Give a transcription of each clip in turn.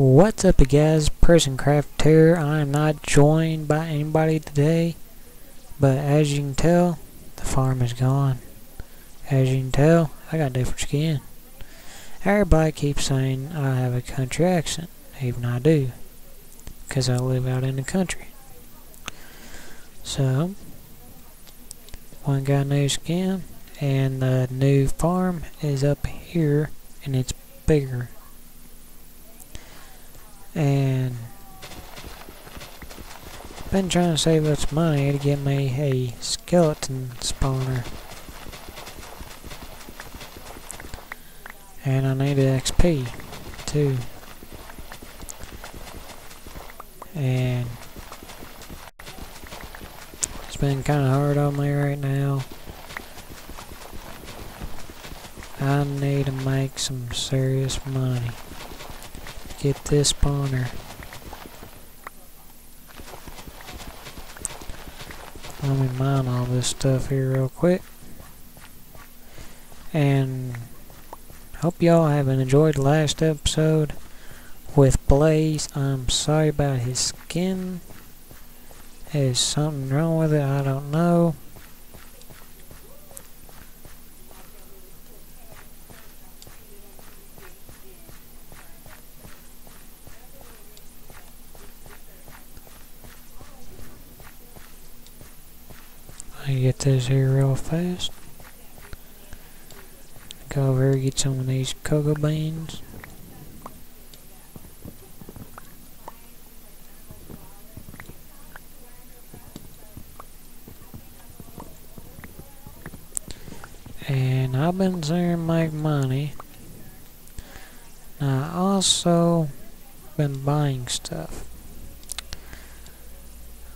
What's up guys, Prison Crafter. I am not joined by anybody today, but as you can tell, the farm is gone. As you can tell, I got different skin. Everybody keeps saying I have a country accent, even I do, because I live out in the country. So, one got new skin, and the new farm is up here, and it's bigger and been trying to save up some money to get me a skeleton spawner. And I need XP too. And it's been kind of hard on me right now. I need to make some serious money get this spawner. Let me mine all this stuff here real quick. And hope y'all have enjoyed the last episode with Blaze. I'm sorry about his skin. Is something wrong with it? I don't know. Get this here real fast. Go over here get some of these cocoa beans. And I've been there to make money. I also been buying stuff.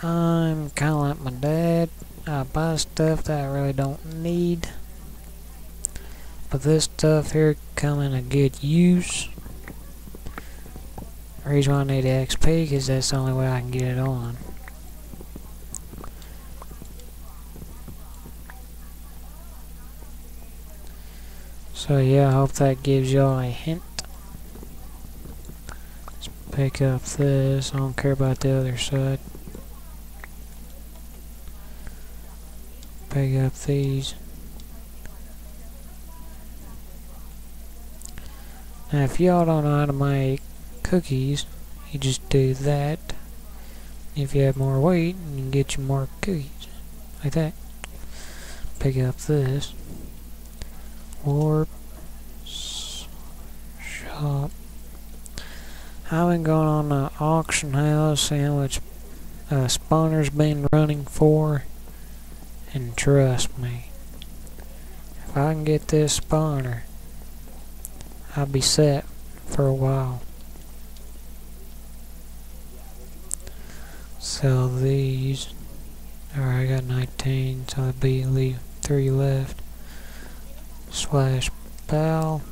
I'm kind of like my dad. I buy stuff that I really don't need. But this stuff here come in a good use. The reason why I need XP because that's the only way I can get it on. So yeah, I hope that gives y'all a hint. Let's pick up this. I don't care about the other side. Pick up these. Now if y'all don't know how to make cookies, you just do that. If you have more weight, you can get you more cookies. Like that. Pick up this. Warp. Shop. I've been going on the auction house seeing which uh, spawner's been running for. And trust me, if I can get this spawner, I'll be set for a while. Sell these. Alright, I got 19, so I'll be leave 3 left. Slash bal.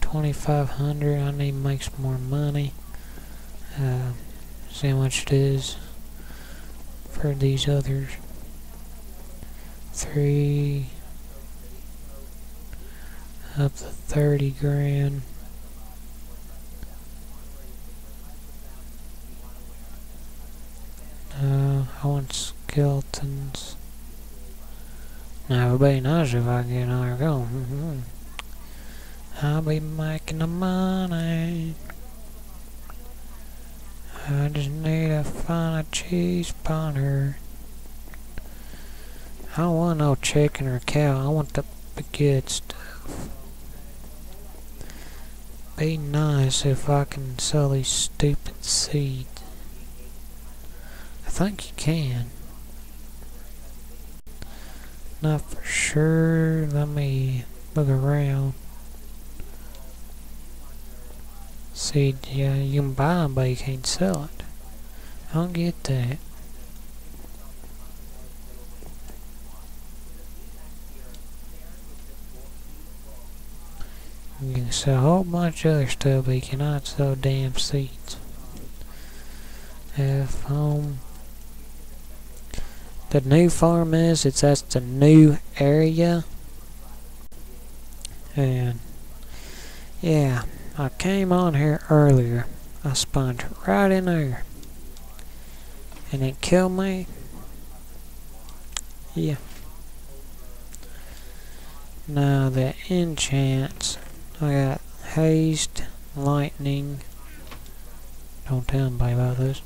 2500 I need to make some more money. Uh, see how much it is for these others three up to 30 grand. Uh, I want skeletons. Now, it would if I get another go. Mm -hmm. I'll be making the money. I just need to find a cheese spawner. I don't want no chicken or cow. I want the, the good stuff. Be nice if I can sell these stupid seeds. I think you can. Not for sure. Let me look around. See, yeah, you can buy them, but you can't sell it. I don't get that. Can a whole bunch of other stuff, you cannot sell damn seeds. If um the new farm is, it's that's the new area. And yeah, I came on here earlier. I spawned right in there. And it killed me. Yeah. Now the enchants. I got haste, lightning. Don't tell anybody about this.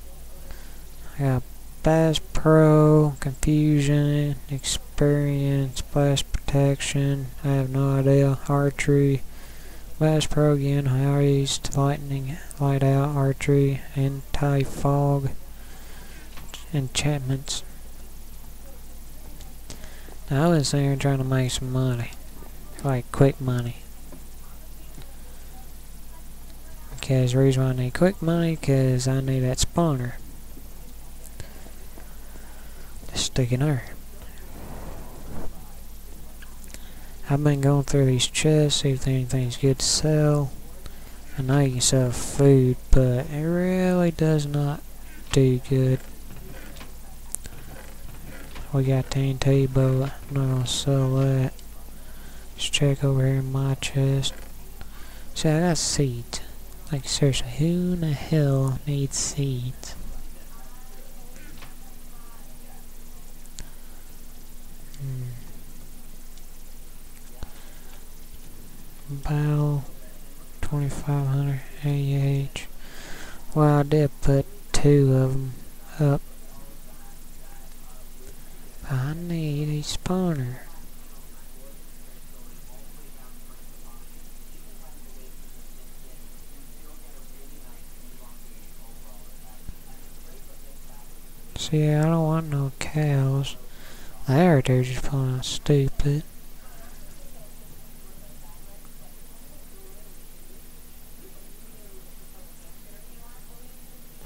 I got Bass Pro, Confusion, Experience, Blast Protection. I have no idea. Archery. Bass Pro again, Haste, Lightning, Light Out, Archery, Anti-Fog, Enchantments. Now I was there trying to make some money. Like quick money. Because the reason why I need quick money, because I need that spawner. Just stick in there. I've been going through these chests, see if anything's good to sell. I know you can sell food, but it really does not do good. We got TNT, but I'm not gonna sell that. Let's check over here in my chest. See, I got seeds. Like, seriously, who the hell needs seeds? Hmm. Battle 2500 AH. Well, I did put two of them up. I need a spawner. See, I don't want no cows. There, they're just pulling stupid.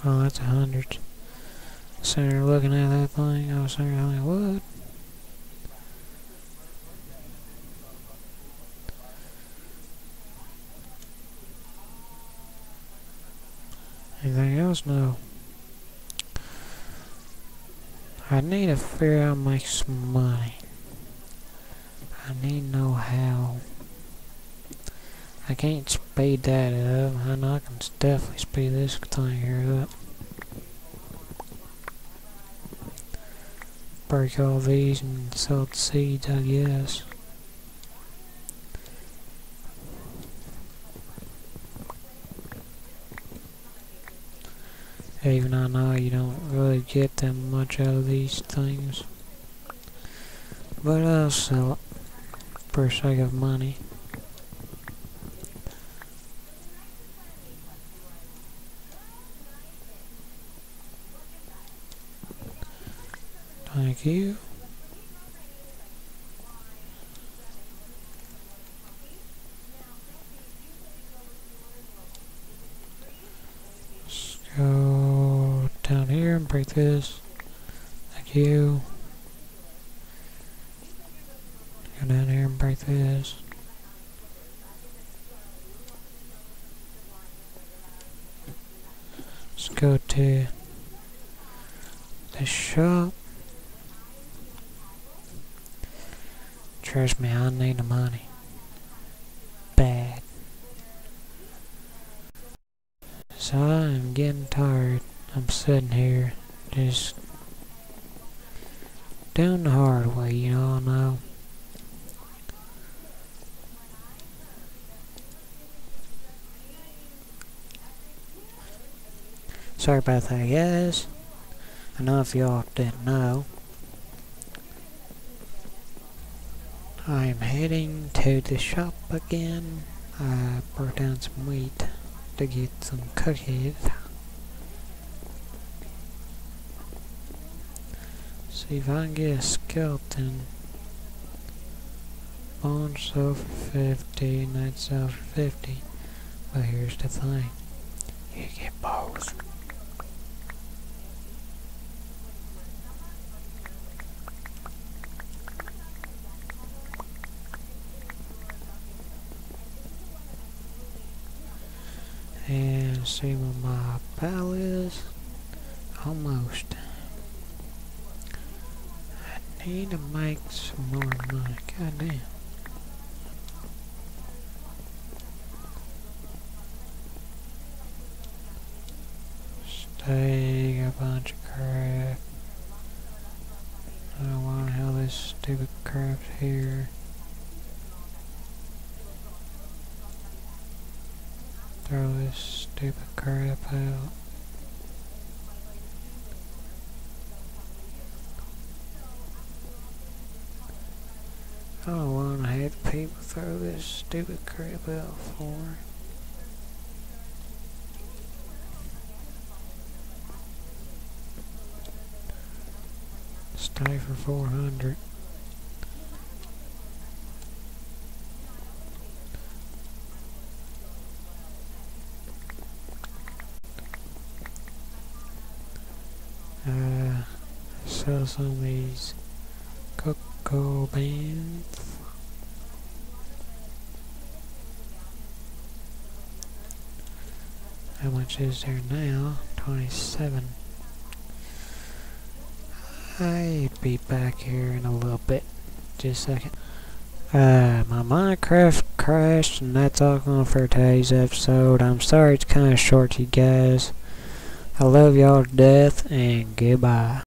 Oh, that's a hundred. Sitting there looking at that thing, I was thinking, like, what? Anything else? No. I need to figure out make some money. I need know how. I can't speed that up. I know I can definitely speed this thing here up. Break all these and sell the seeds, I guess. Even I know you don't really get that much out of these things. But I'll sell it for sake of money. Thank you. Let's go down here and break this. Thank you. Go down here and break this. Let's go to the shop. Trust me, I need the money. Bad. So I'm getting tired. I'm sitting here just doing the hard way, you all know. Sorry about that, guys. I know if y'all didn't know. I'm heading to the shop again. I brought down some wheat to get some cookies. See if I get a skeleton. Bones for 50, night sell for 50. But here's the thing. You get both. And see what my pal is. Almost pay to make some more money. God damn. Stay a bunch of crap. I don't want all this stupid crap here. Throw this stupid crap out. I don't want to have people throw this stupid crap out for. Stay for 400. Uh, sell some of these cocoa beans. How much is there now? 27. I'll be back here in a little bit. Just a second. Uh, my Minecraft crashed, and that's all going for today's episode. I'm sorry it's kind of short, you guys. I love y'all to death, and goodbye.